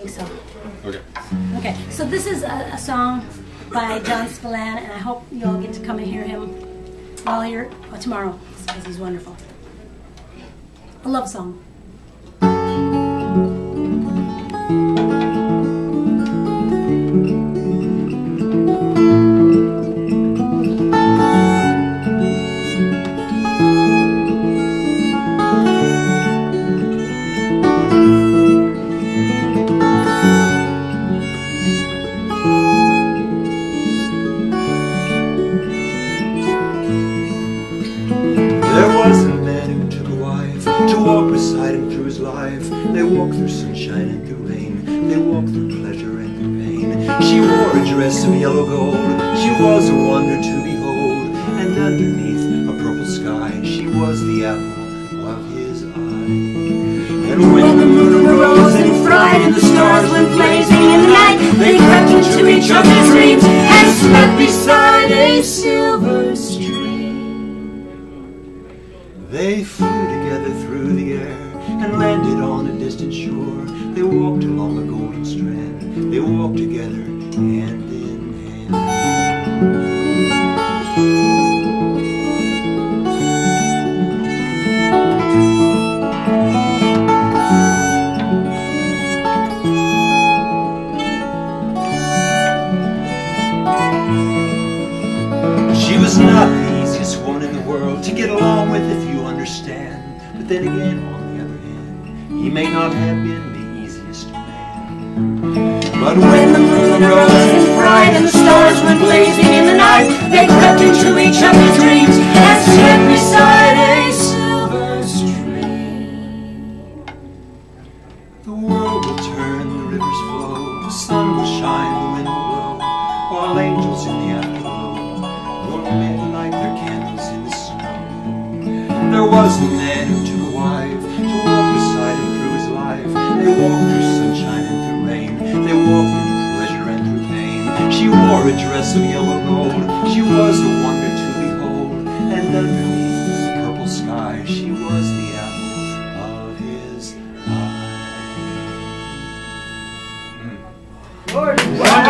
think so. Okay. Okay, so this is a, a song by John Spillane, and I hope you all get to come and hear him while you're well, tomorrow because he's wonderful. A love song. To walk beside him through his life. They walked through sunshine and through rain. They walked through pleasure and through pain. She wore a dress of yellow gold. She was a wonder to behold. And underneath a purple sky, she was the apple of his eye. And when the moon arose and fried and the stars They flew together through the air and landed on a distant shore. They walked along a golden strand. They walked together hand in hand. She was not world to get along with if you understand. But then again, on the other hand, he may not have been the easiest man. But when the moon rose pride and the stars went blazing in the night, they crept into each other's dreams and slept beside a silver stream. The world will turn, the rivers flow, the sun will shine, the wind will blow, while angels in There was a man who took a wife to walk beside him through his life. They walked through sunshine and through rain. They walked through pleasure and through pain. She wore a dress of yellow gold. She was a wonder to behold. And underneath the purple sky, she was the apple of his eye. Wow.